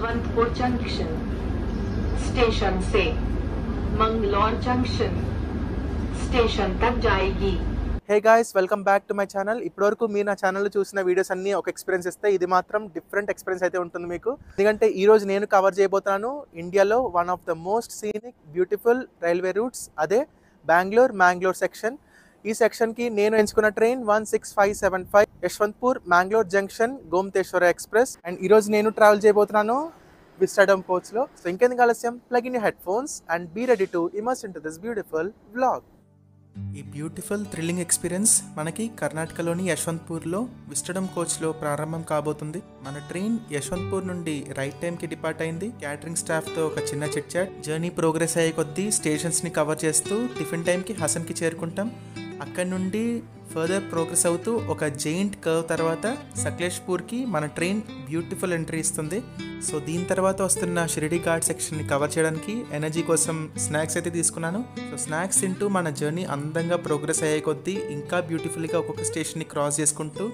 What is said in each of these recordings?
Yesvantpur junction station से Manglaur junction station तक जाएगी hey guys welcome back to my channel ఇప్పటివరకు మీరు నా ఛానల్లో చూసిన వీడియోస్ అన్ని ఒక ఎక్స్పీరియన్స్ ఇస్తే ఇది మాత్రం డిఫరెంట్ ఎక్స్పీరియన్స్ అయితే ఉంటుంది మీకు ఎందుకంటే ఈ రోజు నేను కవర్ చేయబోతున్నాను ఇండియాలో one of the most scenic beautiful railway routes అదే బెంగళూరు మ్యాంగ్లూర్ సెక్షన్ ఈ సెక్షన్కి నేను ఎంచుకున్న train one six five seven five Yeshwantpur Mangalore junction Gomateshwara express and ఈ రోజు నేను ట్రావెల్ చేయబోతున్నాను విస్టడమ్ కోచ్లో సో ఇంకెందుకు ఆలస్యం? Plug in headphones and be ready to immerse into this beautiful blog ఈ బ్యూటిఫుల్ థ్రిల్లింగ్ ఎక్స్పీరియన్స్ మనకి కర్ణాటకలోని యశ్వంత్పూర్లో విస్టడం కోచ్లో ప్రారంభం కాబోతుంది. మన ట్రైన్ యశ్వంత్పూర్ నుండి రైట్ టైంకి డిపార్ట్ అయింది. క్యాటరింగ్ స్టాఫ్తో ఒక చిన్న చిట్ చాట్ జర్నీ ప్రోగ్రెస్ అయ్యే కొద్దీ స్టేషన్స్ని కవర్ చేస్తూ టిఫిన్ టైంకి హసన్కి చేరుకుంటాం. అక్కడి నుండి ఫర్దర్ ప్రోగ్రెస్ అవుతూ ఒక జైంట్ కర్వ్ తర్వాత సకలేష్పూర్కి మన ట్రైన్ బ్యూటిఫుల్ ఎంట్రీ ఇస్తుంది. సో దీని తర్వాత వస్తున్న షిరిడి ఘాట్ సెక్షన్ని కవర్ చేయడానికి ఎనర్జీ కోసం స్నాక్స్ అయితే తీసుకున్నాను. సో స్నాక్స్ తింటూ మన జర్నీ అందంగా ప్రోగ్రెస్ అయ్యే కొద్దీ ఇంకా బ్యూటిఫుల్గా ఒక్కొక్క స్టేషన్ని క్రాస్ చేసుకుంటూ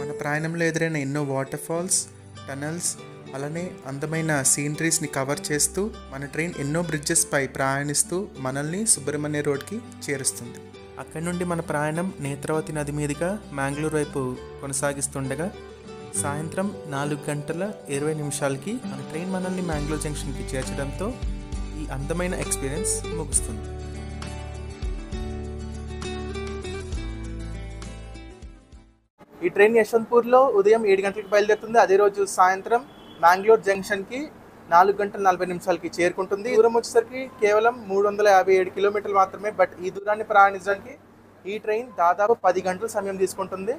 మన ప్రయాణంలో ఎదురైన ఎన్నో వాటర్ ఫాల్స్ టనల్స్ అలానే అందమైన సీనరీస్ని కవర్ చేస్తూ మన ట్రైన్ ఎన్నో బ్రిడ్జెస్ పై ప్రయాణిస్తూ మనల్ని సుబ్రహ్మణ్య రోడ్కి చేరుస్తుంది. అక్కడి నుండి మన ప్రయాణం నేత్రవతి నది మీదుగా మ్యాంగ్లూర్ వైపు కొనసాగిస్తుండగా సాయంత్రం నాలుగు గంటల ఇరవై నిమిషాలకి మన ట్రైన్ మనల్ని మ్యాంగ్లూర్ జంక్షన్కి చేర్చడంతో ఈ అందమైన ఎక్స్పీరియన్స్ ముగుస్తుంది. ఈ ట్రైన్ యశ్వంత్పూర్లో ఉదయం ఏడు గంటలకు బయలుదేరుతుంది. అదే రోజు సాయంత్రం మ్యాంగ్లూర్ జంక్షన్కి నాలుగు గంటల నలభై నిమిషాలకి చేరుకుంటుంది. దూరం వచ్చేసరికి కేవలం మూడు వందల యాభై ఏడు కిలోమీటర్లు మాత్రమే బట్ ఈ దూరాన్ని ప్రయాణించడానికి ఈ ట్రైన్ దాదాపు పది గంటల సమయం తీసుకుంటుంది.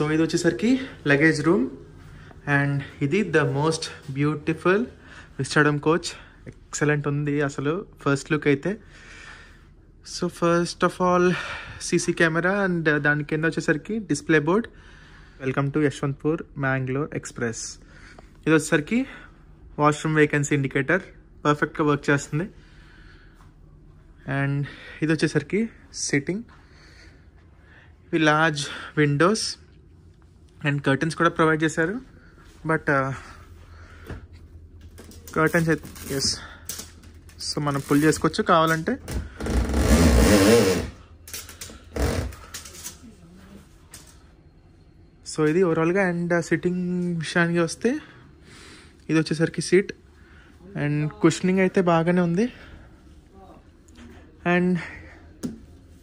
సో ఇది వచ్చేసరికి లగేజ్ రూమ్ అండ్ ఇది the most beautiful vistadome coach excellent ఉంది అసలు ఫస్ట్ లుక్ అయితే. So first of all CC camera and దాని కింద వచ్చేసరికి display board welcome to Yeshwantpur Mangalore express ఇది వచ్చేసరికి వాష్రూమ్ వేకెన్సీ ఇండికేటర్ పర్ఫెక్ట్గా వర్క్ చేస్తుంది. అండ్ ఇది వచ్చేసరికి సిట్టింగ్ ఇవి లార్జ్ విండోస్ అండ్ కర్టన్స్ కూడా ప్రొవైడ్ చేశారు. But uh, curtains yes so మనం పుల్ చేసుకోవచ్చు. కావాలంటే సో ఇది ఓవరాల్గా అండ్ uh, సిట్టింగ్ విషయానికి వస్తే ఇది వచ్చేసరికి సీట్ అండ్ కుషనింగ్ అయితే బాగానే ఉంది. అండ్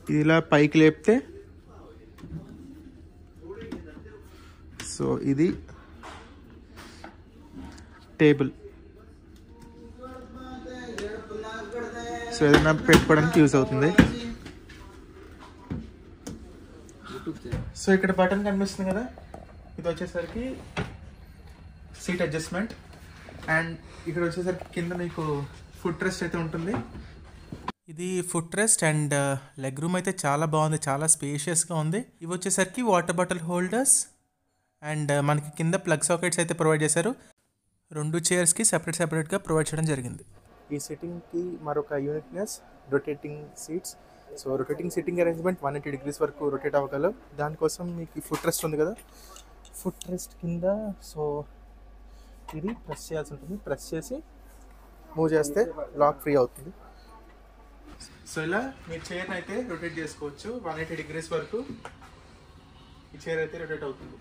ఇది ఇలా పైకి లేపితే సో ఇది టేబుల్. సో ఏదైనా పెట్టుకోవడానికి యూజ్ అవుతుంది. సో ఇక్కడ బటన్ కనిపిస్తుంది కదా? ఇది వచ్చేసరికి సీట్ అడ్జస్ట్మెంట్. అండ్ ఇక్కడ వచ్చేసరికి కింద మీకు ఫుడ్ రెస్ట్ అయితే ఉంటుంది. ఇది foot rest and uh, leg room అయితే చాలా బాగుంది చాలా స్పేషియస్గా ఉంది. ఇవి వచ్చేసరికి వాటర్ బాటిల్ హోల్డర్స్. అండ్ మనకి కింద ప్లగ్ సాకెట్స్ అయితే ప్రొవైడ్ చేశారు. రెండు చైర్స్కి సెపరేట్ సెపరేట్గా ప్రొవైడ్ చేయడం జరిగింది. ఈ సిట్టింగ్కి మరొక uniqueness rotating seats so rotating sitting arrangement one eighty degrees వరకు రొటేట్ అవ్వగలవు. దానికోసం మీకు ఫుట్ రెస్ట్ ఉంది కదా? ఫుట్ రెస్ట్ కింద సో ఇది ప్రెస్ చేయాల్సి ఉంటుంది. ప్రెస్ చేసి మూవ్ చేస్తే లాక్ ఫ్రీ అవుతుంది. సో ఇలా మీ చైర్ అయితే రొటేట్ చేసుకోవచ్చు. వన్ ఎయిటీ డిగ్రీస్ వరకు ఈ చైర్ అయితే రొటేట్ అవుతుంది.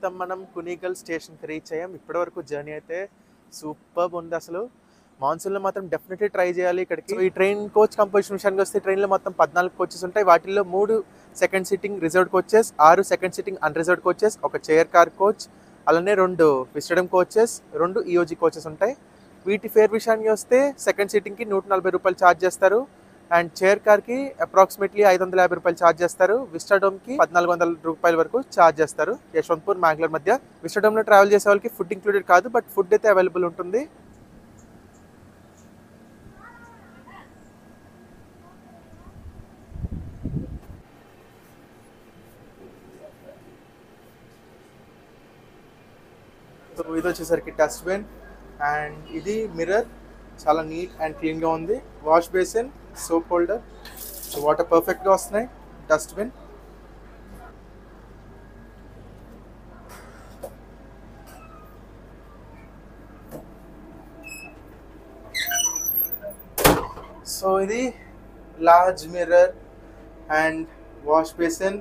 ప్రస్తుతం మనం కునీగల్ స్టేషన్కి రీచ్ అయ్యాం. ఇప్పటివరకు జర్నీ అయితే సూపర్ ఉంది అసలు. మాన్సూన్లో మాత్రం డెఫినెట్లీ ట్రై చేయాలి ఇక్కడికి. ఈ ట్రైన్ కోచ్ కంపోజిషన్ విషయానికి వస్తే ట్రైన్లో మొత్తం పద్నాలుగు కోచెస్ ఉంటాయి. వాటిల్లో మూడు సెకండ్ సిట్టింగ్ రిజర్వ్డ్ కోచెస్ ఆరు సెకండ్ సిట్టింగ్ అన్రిజర్వ్డ్ కోచెస్ ఒక చైర్ కార్ కోచ్ అలానే రెండు విస్టడం కోచెస్ రెండు ఈఓజీ కోచెస్ ఉంటాయి. వీటి ఫేర్ విషయానికి వస్తే సెకండ్ సిట్టింగ్కి నూట నలభై రూపాయలు ఛార్జ్ చేస్తారు. అండ్ చైర్ కార్కి అప్రాక్సిమేట్లీ ఐదు వందల యాభై రూపాయలు ఛార్జ్ చేస్తారు. విస్టడోమ్కి పద్నాలుగు వందల రూపాయల వరకు ఛార్జ్ చేస్తారు. యశ్వంత్పూర్ మ్యాంగ్లూర్ మధ్య. విస్టడోమ్లో ట్రావెల్ చేసే వాళ్ళకి ఫుడ్ ఇంక్లూడెడ్ కాదు బట్ ఫుడ్ అయితే అవైలబుల్ ఉంటుంది. సో ఇది వచ్చేసరికి డస్ట్బిన్. అండ్ ఇది మిర్రర్. చాలా నీట్ అండ్ క్లీన్గా ఉంది. Wash basin. Soap holder so water పర్ఫెక్ట్గా వస్తున్నాయి డస్ట్బిన్ సో ఇది large mirror and wash basin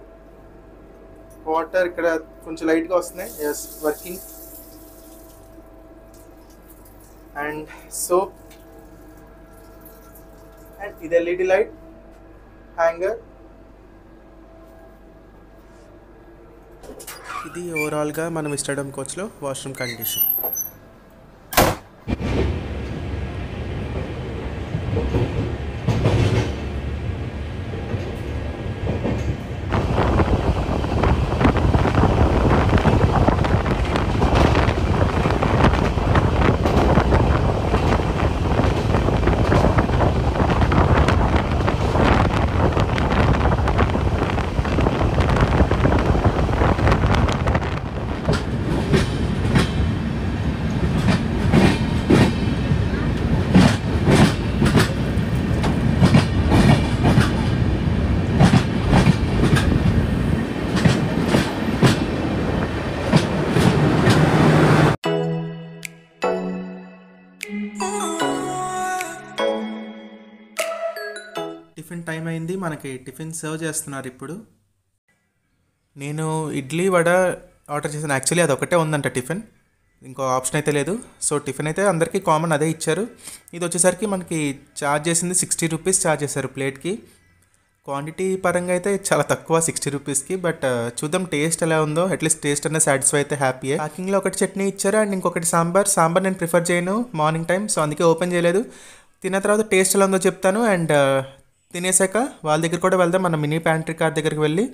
water ఇక్కడ కొంచెం లైట్గా వస్తున్నాయి yes working and soap and ఇది ఎల్ఈడి లైట్ హ్యాంగర్ ఇది ఓవరాల్గా మనం ఇస్టడం కోచ్లో వాష్రూమ్ కండిషన్ టిఫిన్ అయింది మనకి టిఫిన్ సర్వ్ చేస్తున్నారు ఇప్పుడు. నేను ఇడ్లీ వడ ఆర్డర్ చేశాను. యాక్చువల్లీ అది ఒకటే ఉందంట టిఫిన్. ఇంకో ఆప్షన్ అయితే లేదు. సో టిఫిన్ అయితే అందరికీ కామన్ అదే ఇచ్చారు. ఇది వచ్చేసరికి మనకి ఛార్జ్ చేసింది సిక్స్టీ రూపీస్ ఛార్జ్ చేశారు ప్లేట్కి. క్వాంటిటీ పరంగా అయితే చాలా తక్కువ సిక్స్టీ రూపీస్కి. బట్ చూద్దాం టేస్ట్ ఎలా ఉందో. అట్లీస్ట్ టేస్ట్ అన్న సాటిస్ఫై అయితే హ్యాపీ ప్యాకింగ్లో ఒకటి చట్నీ ఇచ్చారు అండ్ ఇంకొకటి సాంబార్. సాంబార్ నేను ప్రిఫర్ చేయను మార్నింగ్ టైం సో అందుకే ఓపెన్ చేయలేదు. తిన్న తర్వాత టేస్ట్ ఎలా ఉందో చెప్తాను. అండ్ తినేసాక వాళ్ళ దగ్గర కూడా వెళ్దాం మన మినీ ప్యాంట్రీ కార్ దగ్గరికి వెళ్ళి.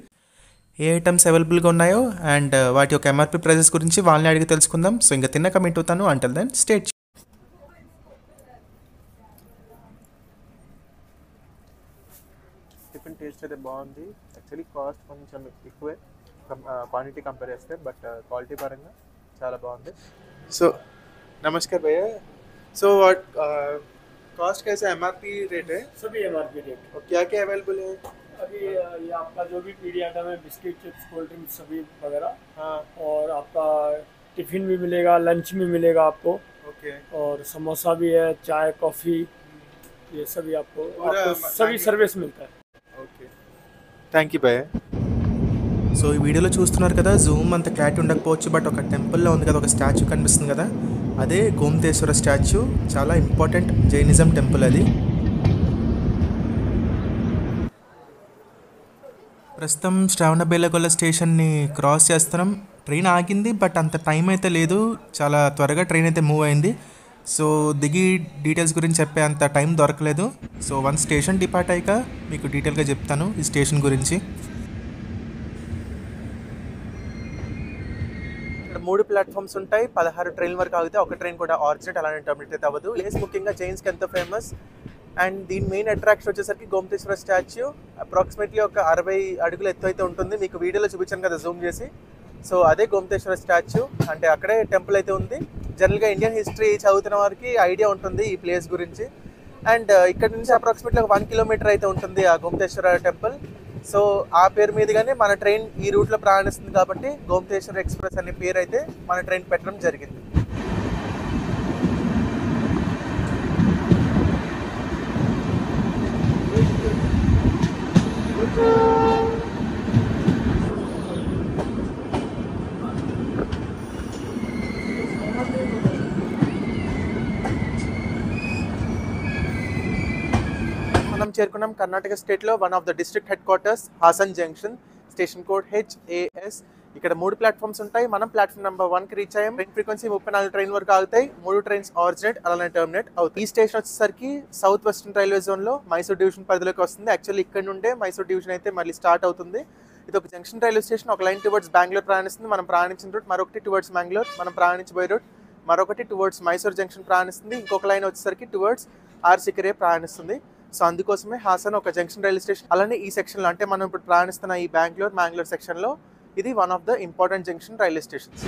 ఏ ఐటమ్స్ అవైలబుల్గా ఉన్నాయో అండ్ uh, వాటి యొక్క ఎంఆర్పి ప్రైజెస్ గురించి వాళ్ళని అడిగి తెలుసుకుందాం. సో ఇంకా తిన్నాక మీట్ అవుతాను until then state tiffin taste అయితే బాగుంది. యాక్చువల్లీ కాస్ట్ కొంచెం ఎక్కువే. క్వాంటిటీ కంపేర్ uh, చేస్తే బట్ క్వాలిటీ uh, పరంగా చాలా బాగుంది. సో నమస్కార్ భయ్య. సో వాట్ कॉस्ट कैसा एम आर पी रेट है सभी एम आर पी रेट और क्या क्या अवेलेबल है अभी अ, ये आपका जो भी पीडी आइटम है बिस्किट चिप्स कोल्ड ड्रिंक सभी वगैरह हाँ और आपका टिफिन भी मिलेगा लंच भी मिलेगा आपको ओके और समोसा भी है चाय कॉफ़ी ये सभी आपको, पूरा आपको म- सभी पैकेट- सर्विस मिलता है ఓకే థ్యాంక్ యూ భయ్య సో ఈ వీడియోలో చూస్తున్నారు కదా జూమ్ అంత క్లారిటీ ఉండకపోవచ్చు బట్ ఒక టెంపుల్లో ఉంది కదా ఒక స్టాచ్యూ కనిపిస్తుంది కదా అదే గోమతేశ్వర స్టాచ్యూ చాలా ఇంపార్టెంట్ జైనిజం టెంపుల్ అది. ప్రస్తుతం శ్రావణబేలగొల్ల స్టేషన్ని క్రాస్ చేస్తున్నాం. ట్రైన్ ఆగింది బట్ అంత టైం అయితే లేదు. చాలా త్వరగా ట్రైన్ అయితే మూవ్ అయింది. సో దిగి డీటెయిల్స్ గురించి చెప్పే అంత టైం దొరకలేదు. సో వన్ స్టేషన్ డిపార్ట్ అయ్యాక మీకు డీటెయిల్గా చెప్తాను ఈ స్టేషన్ గురించి. మూడు ప్లాట్ఫామ్స్ ఉంటాయి. పదహారు ట్రైన్ వరకు ఆగితే ఒక ట్రైన్ కూడా ఆర్జినెట్ అలానే టర్మినేట్ అయితే అవ్వదు. ప్లేస్ ముఖ్యంగా జైన్స్కి ఎంతో ఫేమస్ అండ్ దీని మెయిన్ అట్రాక్షన్ వచ్చేసరికి గోమతేశ్వర స్టాచ్యూ అప్రాక్సిమేట్లీ ఒక అరవై అడుగుల ఎత్తు అయితే ఉంటుంది. మీకు వీడియోలో చూపించాను కదా జూమ్ చేసి. సో అదే గోమతేశ్వర స్టాచ్యూ అంటే అక్కడే టెంపుల్ అయితే ఉంది. జనరల్గా ఇండియన్ హిస్టరీ చదువుతున్న వారికి ఐడియా ఉంటుంది ఈ ప్లేస్ గురించి. అండ్ uh, ఇక్కడ నుంచి అప్రాక్సిమేట్లీ ఒక వన్ కిలోమీటర్ అయితే ఉంటుంది ఆ గోమతేశ్వర టెంపుల్ సో ఆ పేరు మీదుగానే మన ట్రైన్ ఈ రూట్లో ప్రయాణిస్తుంది కాబట్టి గోమతేశ్వర ఎక్స్ప్రెస్ అనే పేరు అయితే మన ట్రైన్ పెట్టడం జరిగింది. చేరుకున్నాం. కర్ణాటక స్టేట్లో one of the district head quarters Hassan junction station code HAS ఇక్కడ మూడు ప్లాట్ఫామ్స్ ఉంటాయి. మనం ప్లాట్ఫామ్ నెంబర్ వన్కి రీచ్ అయ్యాం. ట్రైన్ ఫ్రీక్వెన్సీ ముప్పై నాలుగు ట్రైన్ వరకు ఆగుతాయి. మూడు ట్రైన్స్ ఆరిజినేట్ అలానే టర్మినేట్ అవుతాయి. ఈ స్టేషన్ వచ్చేసరికి సౌత్ వెస్టర్న్ రైల్వే జోన్లో మైసూర్ డివిజన్ పరిధిలోకి వస్తుంది. యాక్చువల్లీ ఇక్కడ నుండే మైసూర్ డివిజన్ అయితే మళ్ళీ స్టార్ట్ అవుతుంది. ఇది ఒక జంక్షన్ రైల్వే స్టేషన్. ఒక లైన్ టువర్డ్స్ బెంగళూరు ప్రయాణిస్తుంది. మనం ప్రయాణించిన రూట్ మరొకటి టువర్డ్స్ బెంగళూరు మనం ప్రయాణించబోయే రూట్ మరొకటి టువర్డ్స్ మైసూర్ జంక్షన్ ప్రయాణిస్తుంది. ఇంకొక లైన్ వచ్చేసరికి టువర్డ్స్ ఆర్సికరే ప్రయాణిస్తుంది. సో అందుకోసమే హాసన్ ఒక జంక్షన్ రైల్వే స్టేషన్. అలానే ఈ సెక్షన్లో అంటే మనం ఇప్పుడు ప్రయాణిస్తున్న ఈ బెంగళూరు మ్యాంగ్లూర్ సెక్షన్లో ఇది one of the important junction railway stations.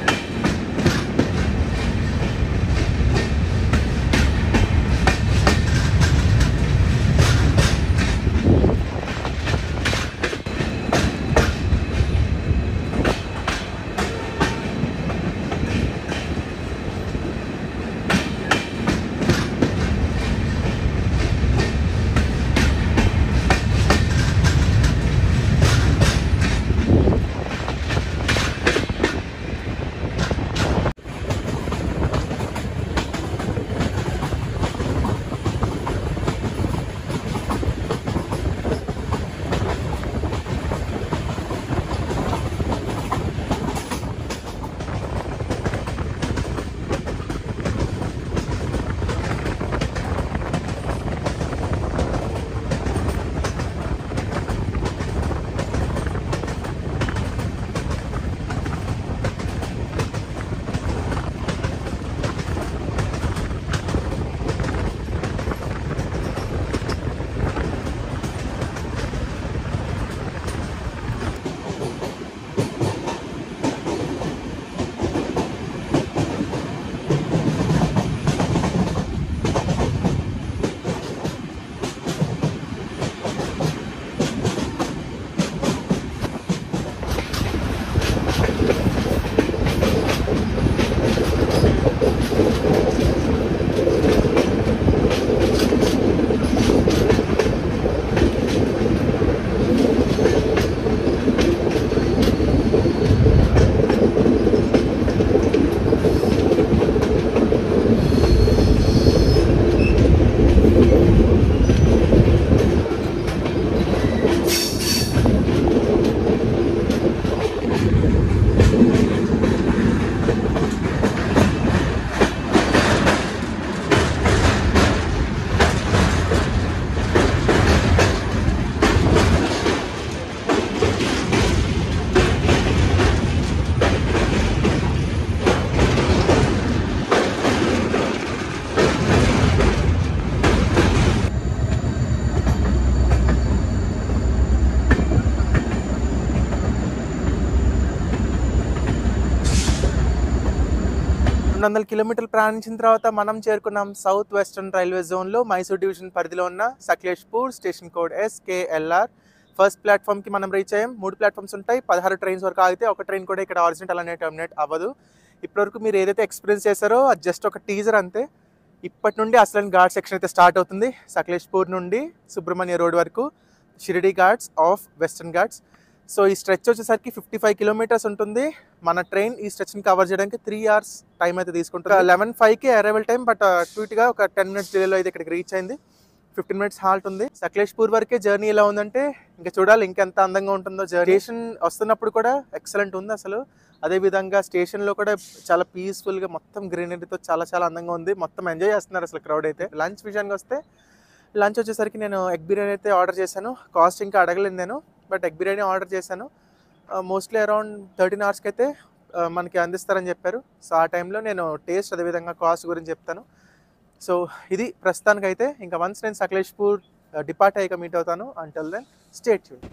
రెండు వందల కిలోమీటర్లు ప్రయాణించిన తర్వాత మనం చేరుకున్నాం సౌత్ వెస్టర్న్ రైల్వే జోన్లో. మైసూర్ డివిజన్ పరిధిలో ఉన్న Sakleshpur station code SKLR first ప్లాట్ఫామ్కి మనం రీచ్ అయ్యాం. మూడు ప్లాట్ఫామ్స్ ఉంటాయి. పదహారు ట్రైన్స్ వరకు ఆగితే ఒక ట్రైన్ కూడా ఇక్కడ ఆరిజినల్ అలానే టర్మినేట్ అవ్వదు. ఇప్పటివరకు మీరు ఏదైతే ఎక్స్పీరియన్స్ చేశారో అది జస్ట్ ఒక టీజర్ అంతే. ఇప్పటి నుండి అసలైన ఘాట్ సెక్షన్ అయితే స్టార్ట్ అవుతుంది. సకలేష్పూర్ నుండి సుబ్రహ్మణ్య రోడ్ వరకు Shiradi ghats of western ghats. So ఈ స్ట్రెచ్ వచ్చేసరికి ఫిఫ్టీ ఫైవ్ కిలోమీటర్స్ ఉంటుంది. మన ట్రైన్ ఈ స్ట్రెచ్ని కవర్ చేయడానికి త్రీ అవర్స్ టైం అయితే తీసుకుంటుంది. లెవెన్ ఫైవ్కి అరైవల్ టైం బట్ ట్వీట్గా ఒక టెన్ మినిట్స్ డిలేలో అయితే ఇక్కడికి రీచ్ అయింది. ఫిఫ్టీన్ మినిట్స్ హాల్ట్ ఉంది. సకలేష్పూర్ వరకే జర్నీ ఎలా ఉందంటే ఇంకా చూడాలి ఇంకెంత అందంగా ఉంటుందో జర్నీ స్టేషన్ వస్తున్నప్పుడు కూడా ఎక్సలెంట్ ఉంది అసలు. అదే విధంగా స్టేషన్లో కూడా చాలా పీస్ఫుల్గా మొత్తం గ్రీనరీతో చాలా చాలా అందంగా ఉంది. మొత్తం ఎంజాయ్ చేస్తున్నారు అసలు క్రౌడ్ అయితే. లంచ్ విషయానికి వస్తే లంచ్ వచ్చేసరికి నేను ఎగ్ బిర్యానీ అయితే ఆర్డర్ చేశాను. కాస్ట్ ఇంకా అడగలేదు నేను. బట్ ఎగ్ బిర్యానీ ఆర్డర్ చేశాను. మోస్ట్లీ అరౌండ్ థర్టీన్ అవర్స్కి అయితే మనకి అందిస్తారని చెప్పారు. సో ఆ టైంలో నేను టేస్ట్ అదేవిధంగా కాస్ట్ గురించి చెప్తాను. సో ఇది ప్రస్తుతానికైతే. ఇంకా వన్స్ నేను సకలేష్పూర్ డిపార్ట్ అయ్యాక మీట్ అవుతాను. అంటల్ దెన్ స్టేట్ చూడండి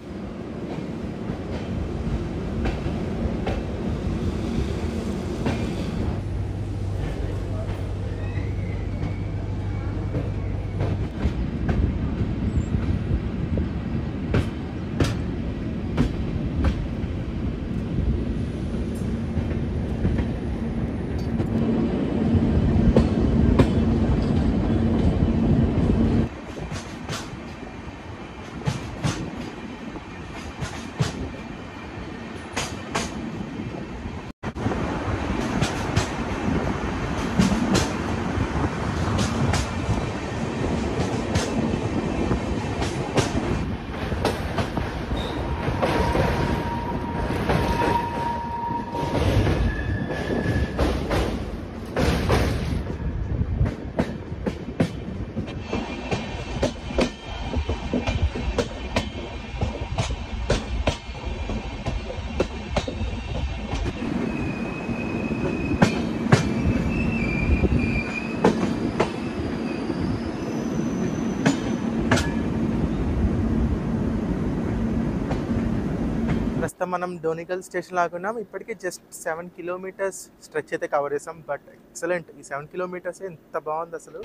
మనం డోనికల్ స్టేషన్ లాగున్నాం ఇప్పటికీ జస్ట్ సెవెన్ కిలోమీటర్స్ స్ట్రెచ్ అయితే కవర్ చేసాం. బట్ ఎక్సలెంట్ ఈ సెవెన్ కిలోమీటర్స్ ఎంత బాగుంది అసలు.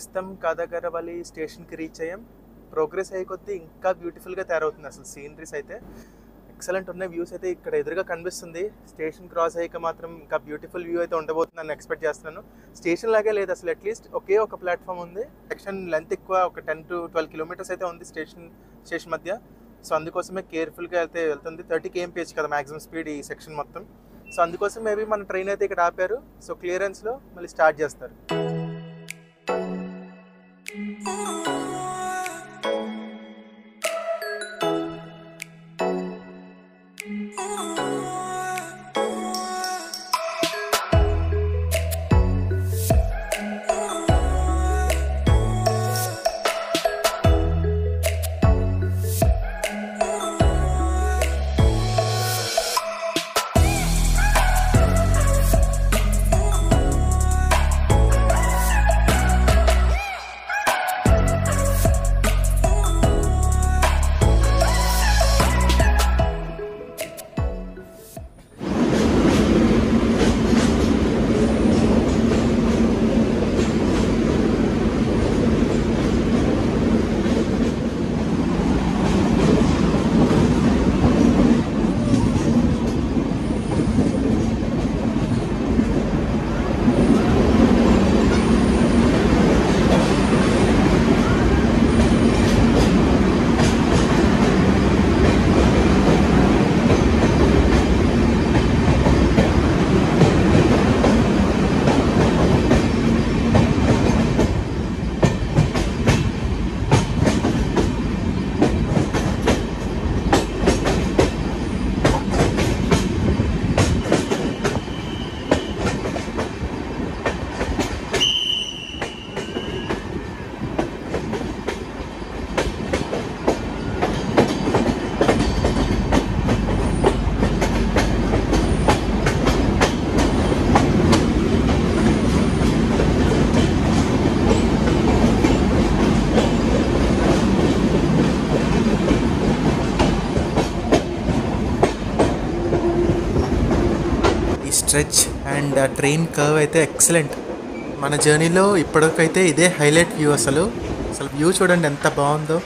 ప్రస్తుతం కాదగరవల్లి స్టేషన్కి రీచ్ అయ్యాం. ప్రోగ్రెస్ అయ్యే కొద్దీ ఇంకా బ్యూటిఫుల్గా తయారవుతుంది అసలు సీనరీస్ అయితే. ఎక్సలెంట్ ఉన్న వ్యూస్ అయితే ఇక్కడ ఎదురుగా కనిపిస్తుంది. స్టేషన్ క్రాస్ అయ్యాక మాత్రం ఇంకా బ్యూటిఫుల్ వ్యూ అయితే ఉండబోతుందని ఎక్స్పెక్ట్ చేస్తున్నాను. స్టేషన్ లాగే లేదు అసలు అట్లీస్ట్ ఒకే ఒక ప్లాట్ఫామ్ ఉంది. సెక్షన్ లెంత్ ఎక్కువ ఒక టెన్ టు ట్వెల్వ్ కిలోమీటర్స్ అయితే ఉంది స్టేషన్ స్టేషన్ మధ్య. సో అందుకోసమే కేర్ఫుల్గా అయితే వెళ్తుంది. థర్టీ కేఎంపీహెచ్ కదా మ్యాక్సిమం స్పీడ్ ఈ సెక్షన్ మొత్తం. సో అందుకోసం మేబీ మన ట్రైన్ అయితే ఇక్కడ ఆపారు. సో క్లియరెన్స్లో మళ్ళీ స్టార్ట్ చేస్తారు. Ooh. Stretch and train curve అయితే ఎక్సలెంట్. మన జర్నీలో ఇప్పటికైతే ఇదే హైలైట్ వ్యూ అసలు. అసలు వ్యూ చూడండి ఎంత బాగుందో.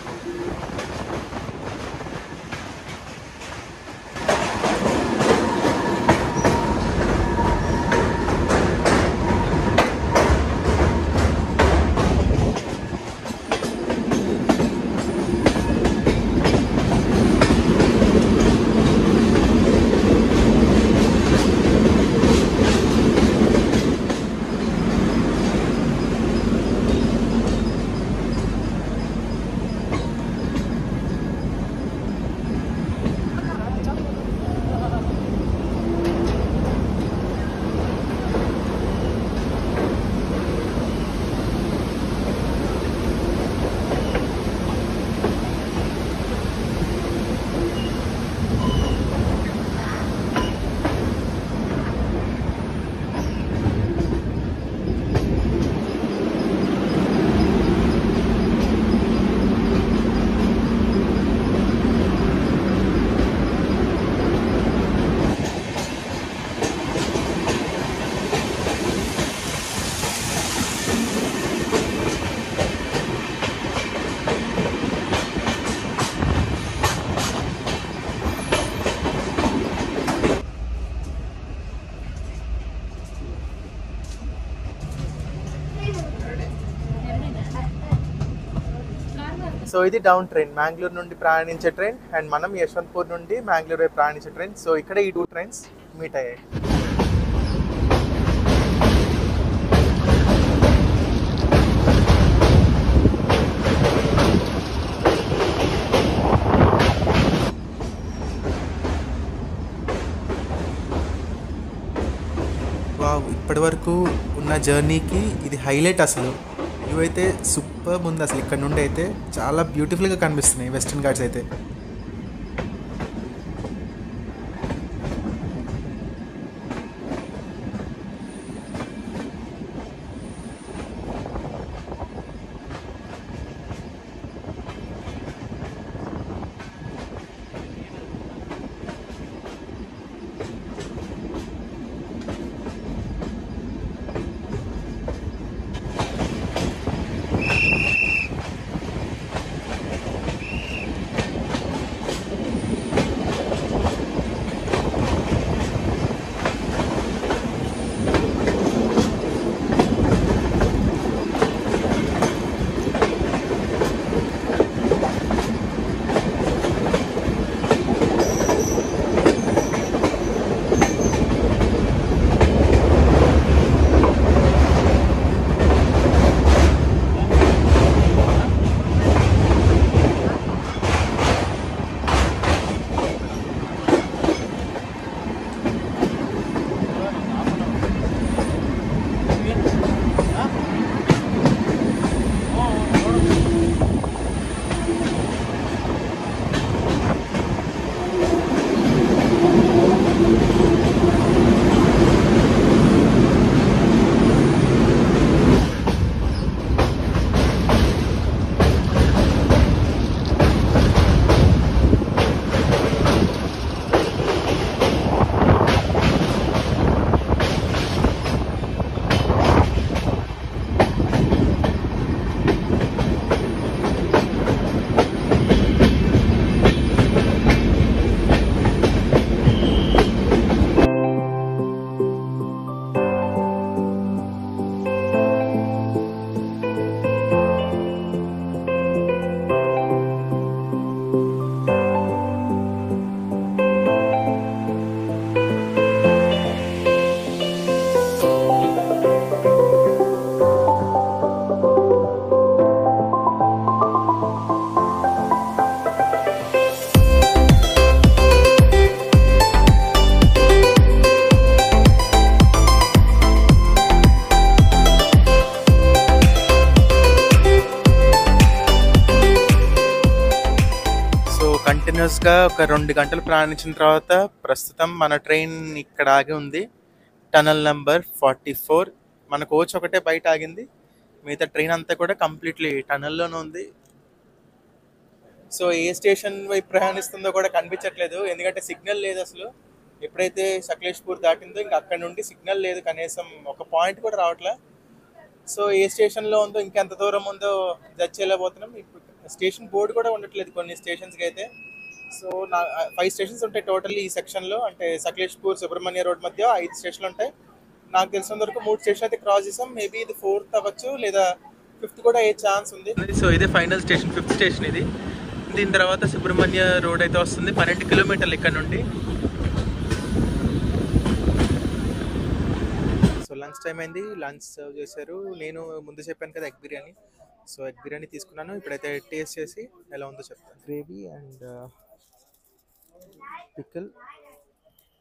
సో ఇది డౌన్ ట్రైన్. మ్యాంగ్లూర్ నుండి ప్రయాణించే ట్రైన్ అండ్ మనం యశ్వంత్పూర్ నుండి మ్యాంగ్లూర్ వైపు ప్రయాణించే ట్రైన్. సో ఇక్కడ ఈ టూ ట్రైన్స్ మీట్ అయ్యాయి. వావ్ ఇప్పటి వరకు ఉన్న జర్నీకి ఇది హైలైట్ అసలు. వ్యూ అయితే సూపర్ ఉంది. అసలు ఇక్కడ నుండి అయితే చాలా బ్యూటిఫుల్గా కనిపిస్తున్నాయి. వెస్ట్రన్ ఘాట్స్ అయితే. కంటిన్యూస్గా ఒక రెండు గంటలు ప్రయాణించిన తర్వాత ప్రస్తుతం మన ట్రైన్ ఇక్కడ ఆగి ఉంది. టనల్ నెంబర్ ఫార్టీ ఫోర్ మన కోచ్ ఒకటే బయట ఆగింది. మిగతా ట్రైన్ అంతా కూడా కంప్లీట్లీ టనల్లోనే ఉంది. సో ఏ స్టేషన్ వైపు ప్రయాణిస్తుందో కూడా కనిపించట్లేదు. ఎందుకంటే సిగ్నల్ లేదు అసలు. ఎప్పుడైతే సకలేష్పూర్ దాటిందో ఇంకా అక్కడ నుండి సిగ్నల్ లేదు కనీసం. ఒక పాయింట్ కూడా రావట్లే. సో ఏ స్టేషన్లో ఉందో ఇంకా ఎంత దూరం ఉందో జడ్జ్ చేయలేకపోతున్నాం. ఇప్పుడు స్టేషన్ బోర్డు కూడా ఉండట్లేదు కొన్ని స్టేషన్స్కి అయితే. సో నా ఫైవ్ స్టేషన్స్ ఉంటాయి టోటల్ ఈ సెక్షన్లో అంటే సకలేష్పూర్ సుబ్రహ్మణ్య రోడ్ మధ్య ఐదు స్టేషన్లు ఉంటాయి. నాకు తెలిసినంత వరకు మూడు స్టేషన్ అయితే క్రాస్ చేసాం మేబీ ఇది ఫోర్త్ అవ్వచ్చు లేదా ఫిఫ్త్ కూడా అయ్యే ఛాన్స్ ఉంది. సో ఇదే ఫైనల్ స్టేషన్ ఫిఫ్త్ స్టేషన్ ఇది. దీని తర్వాత సుబ్రహ్మణ్య రోడ్ అయితే వస్తుంది. పన్నెండు కిలోమీటర్లు ఇక్కడ నుండి. సో లంచ్ టైం అయింది. లంచ్ సర్వ్ చేశారు. నేను ముందు చెప్పాను కదా egg biryani so egg biryani తీసుకున్నాను. ఇప్పుడైతే టేస్ట్ చేసి ఎలా ఉందో చెప్తాను. గ్రేవీ అండ్ పిక్కల్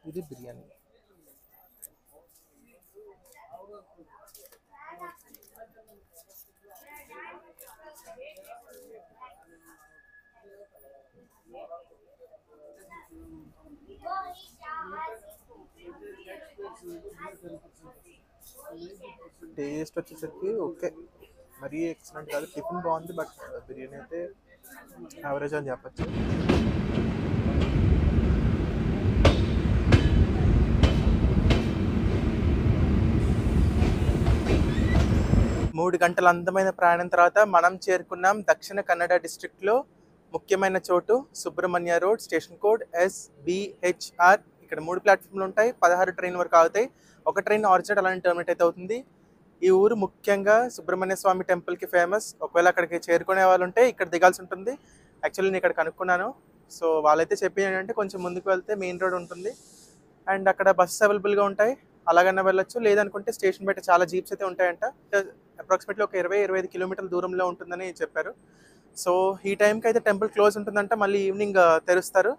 ఇది బిర్యానీ టేస్ట్ వచ్చేసరికి ఓకే మరీ ఎక్సలెంట్ కాదు. టిఫిన్ బాగుంది బట్ బిర్యానీ అయితే యావరేజ్ అని చెప్పచ్చు. మూడు గంటల అందమైన ప్రయాణం తర్వాత మనం చేరుకున్నాం దక్షిణ కన్నడ డిస్ట్రిక్ట్లో. ముఖ్యమైన చోటు Subrahmanya road station code SBHR. ఇక్కడ మూడు ప్లాట్ఫామ్లు ఉంటాయి పదహారు ట్రైన్ వరకు ఆగుతాయి. ఒక ట్రైన్ ఆర్చర్డ్ అలాంటి టర్మినేట్ అయితే అవుతుంది. ఈ ఊరు ముఖ్యంగా సుబ్రహ్మణ్య స్వామి టెంపుల్కి ఫేమస్. ఒకవేళ అక్కడికి చేరుకునే వాళ్ళు ఉంటే ఇక్కడ దిగాల్సి ఉంటుంది. యాక్చువల్లీ నేను ఇక్కడ కనుక్కున్నాను. సో వాళ్ళైతే చెప్పింది ఏంటంటే కొంచెం ముందుకు వెళ్తే మెయిన్ రోడ్ ఉంటుంది. అండ్ అక్కడ బస్సెస్ అవైలబుల్గా ఉంటాయి. అలాగన్నా వెళ్ళొచ్చు. లేదనుకుంటే స్టేషన్ బయట చాలా జీప్స్ అయితే ఉంటాయంట. అప్రాక్సిమేట్లీ ఒక ఇరవై ఇరవై ఐదు కిలోమీటర్ల దూరంలో ఉంటుందని చెప్పారు. సో ఈ టైంకి అయితే టెంపుల్ క్లోజ్ ఉంటుందంటే మళ్ళీ ఈవినింగ్ తెరుస్తారు.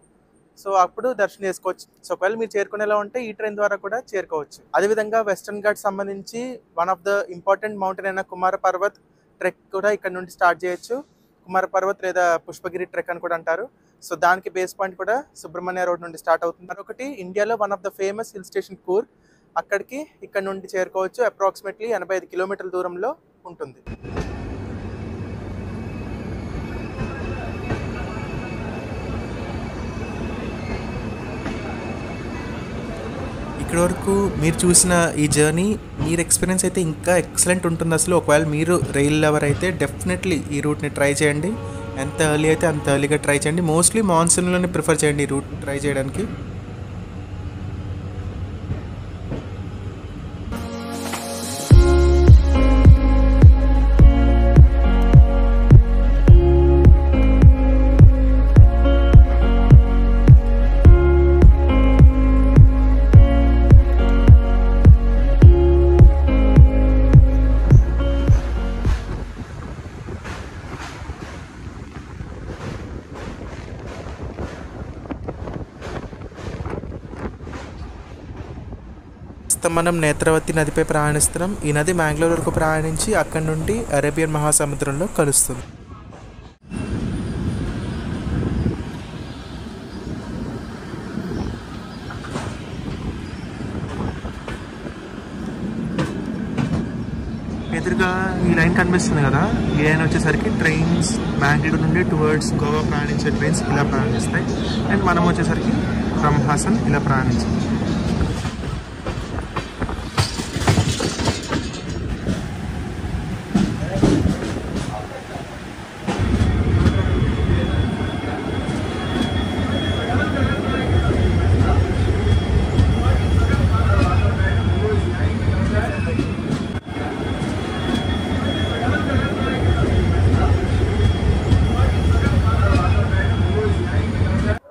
సో అప్పుడు దర్శనం చేసుకోవచ్చు. సో ఒకవేళ మీరు చేరుకునేలా ఉంటే ఈ ట్రైన్ ద్వారా కూడా చేరుకోవచ్చు. అదేవిధంగా వెస్ట్రన్ ఘాట్ సంబంధించి one of the important mountain అయిన కుమార పర్వత్ ట్రెక్ కూడా ఇక్కడ నుండి స్టార్ట్ చేయొచ్చు. కుమార పర్వత్ లేదా పుష్పగిరి ట్రెక్ అని కూడా అంటారు. సో దానికి బేస్ పాయింట్ కూడా సుబ్రహ్మణ్య రోడ్ నుండి స్టార్ట్ అవుతుంది. మరొకటి ఇండియాలో one of the famous hill station Coorg. అక్కడికి ఇక్కడ నుండి చేరుకోవచ్చు. అప్రాక్సిమేట్లీ ఎనభై ఐదు కిలోమీటర్ల దూరంలో ఉంటుంది. ఇక్కడి వరకు మీరు చూసిన ఈ జర్నీ మీరు ఎక్స్పీరియన్స్ అయితే ఇంకా ఎక్సలెంట్ ఉంటుంది అసలు. ఒకవేళ మీరు రైల్ లవర్ అయితే డెఫినెట్లీ ఈ రూట్ని ట్రై చేయండి. ఎంత ఎర్లీ అయితే అంత ఎర్లీగా ట్రై చేయండి. మోస్ట్లీ మాన్సూన్లోనే ప్రిఫర్ చేయండి ఈ రూట్ ట్రై చేయడానికి. మనం నేత్రవతి నదిపై ప్రయాణిస్తున్నాం. ఈ నది మ్యాంగ్లూర్ వరకు ప్రయాణించి అక్కడి నుండి అరేబియన్ మహాసముద్రంలో కలుస్తుంది. ఎదురుగా ఈ లైన్ కనిపిస్తుంది కదా? ఈ లైన్ వచ్చేసరికి ట్రైన్స్ బెంగళూరు నుండి టువర్డ్స్ గోవా ప్రయాణించే ట్రైన్స్ ఇలా ప్రయాణిస్తాయి. అండ్ మనం వచ్చేసరికి బ్రహ్మాసన్ ఇలా ప్రయాణించాం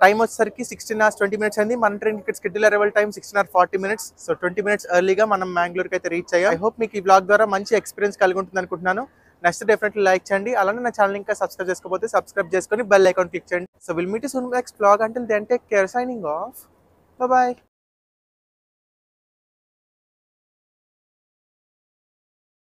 టైం వచ్చేసరికి సిక్స్టీన్ అవర్స్ ట్వంటీ మినిట్స్ అయింది. మన train ticket schedule arrival time sixteen hour forty minutes so twenty minutes ఎర్లీగా మనం మ్యాంగ్లూర్కి అయితే రీచ్ అయ్యాం. ఐ హోప్ మీకు ఈ బ్లాగ్ ద్వారా మంచి ఎక్స్పీరియన్స్ కలిగి ఉంటుంది అనుకుంటున్నాను. నెక్స్ట్ డెఫినెట్లీ లైక్ చేయండి. అలానే నా ఛానల్ ఇంకా సబ్స్క్రైబ్ చేసుకోకపోతే సబ్స్క్రైబ్ చేసుకొని బెల్ ఐకాన్ క్లిక్ చేయండి. So will meet soon next blog అంటే then take care signing off bye